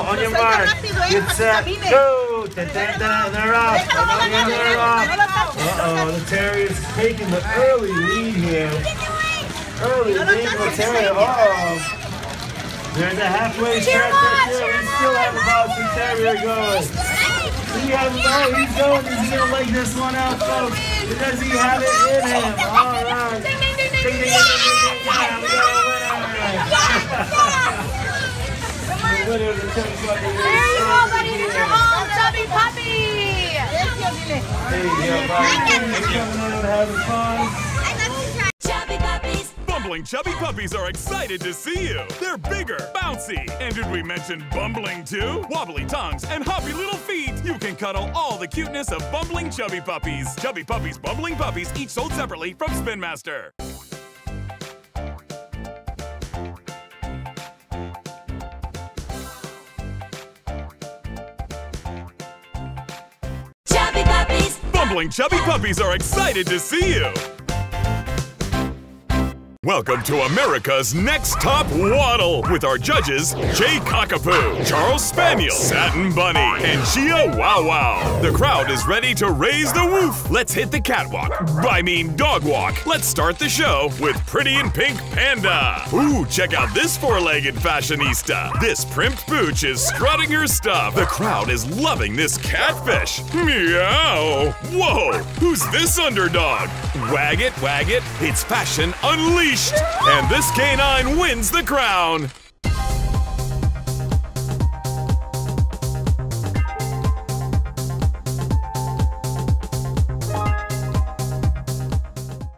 On your mark, get set, go! They're off. They're off. Uh-oh, the Terriers taking the early lead here. Early lead for Terrier. Uh-oh. There's a halfway stretch right there. We still have a Boston Terrier going. He has, oh, he's going. He's going to leg this one out, folks. Does he have it in him? All right. Ding, ding, ding, ding, ding, ding, ding. Yeah, we got a winner. The winner of the Chubby Puppy race. There you go, buddy. Is your home, chubby puppy. There you fun. Puppies. Bumbling chubby puppies are excited to see you. They're bigger, bouncy, and did we mention bumbling too? Wobbly tongues and hoppy little feet. You can cuddle all the cuteness of bumbling chubby puppies. Chubby puppies, bumbling puppies, each sold separately from Spin Master. Chubby puppies are excited to see you. Welcome to America's Next Top Waddle with our judges Jay Cockapoo, Charles Spaniel, Satin Bunny, and Gia Wow Wow. The crowd is ready to raise the woof. Let's hit the catwalk. I mean, dog walk. Let's start the show with Pretty and Pink Panda. Ooh, check out this four-legged fashionista. This primped pooch is strutting her stuff. The crowd is loving this catfish. Meow. Whoa, who's this underdog? Wag it, wag it. It's fashion unleashed. And this canine wins the crown.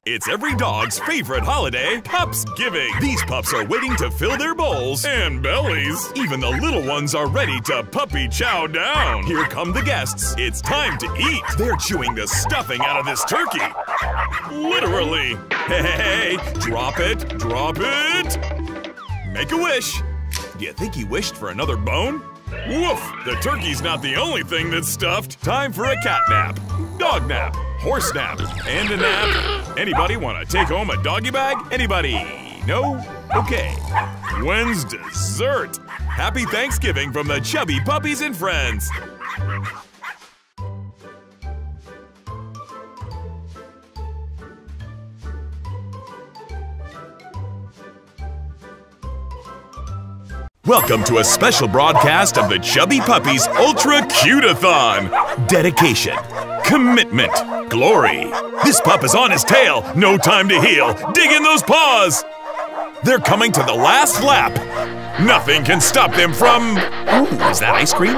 It's every dog's favorite holiday, Pups Giving. These pups are waiting to fill their bowls and bellies. Even the little ones are ready to puppy chow down. Here come the guests. It's time to eat. They're chewing the stuffing out of this turkey. Literally. Hey, drop it, drop it. Make a wish. Do you think he wished for another bone? Woof! The turkey's not the only thing that's stuffed. Time for a cat nap, dog nap, horse nap, and a nap. Anybody want to take home a doggy bag? Anybody? No? Okay. When's dessert? Happy Thanksgiving from the Chubby Puppies and Friends. Welcome to a special broadcast of the Chubby Puppies Ultra Cute-a-thon. Dedication, commitment, glory. This pup is on his tail. No time to heal. Dig in those paws. They're coming to the last lap. Nothing can stop them from. Ooh, is that ice cream?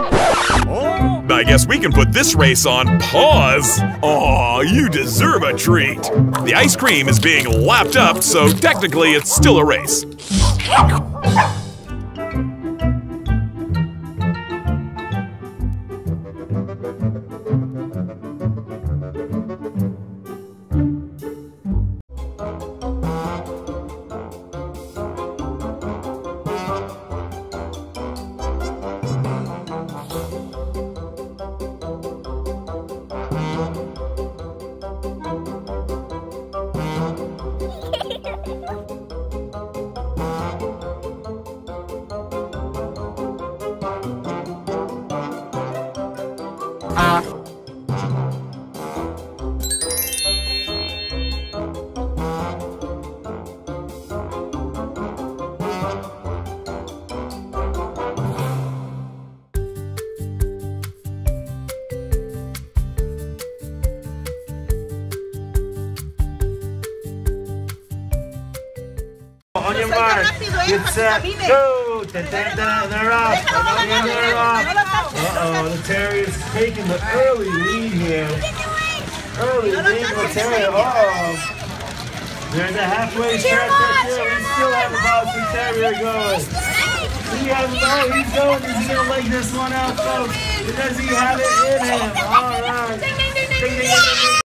I guess we can put this race on pause. Aw, you deserve a treat. The ice cream is being lapped up, so technically it's still a race. On your mark, get set, go! They're off. They're off. Uh-oh, the Terriers taking the early lead here. Early lead for the Terrier. Uh-oh. There's a halfway stretch right there. We still have a Boston Terrier going. He has, oh, he's going. He's going to leg this one out, folks. Does he have it in him? All right.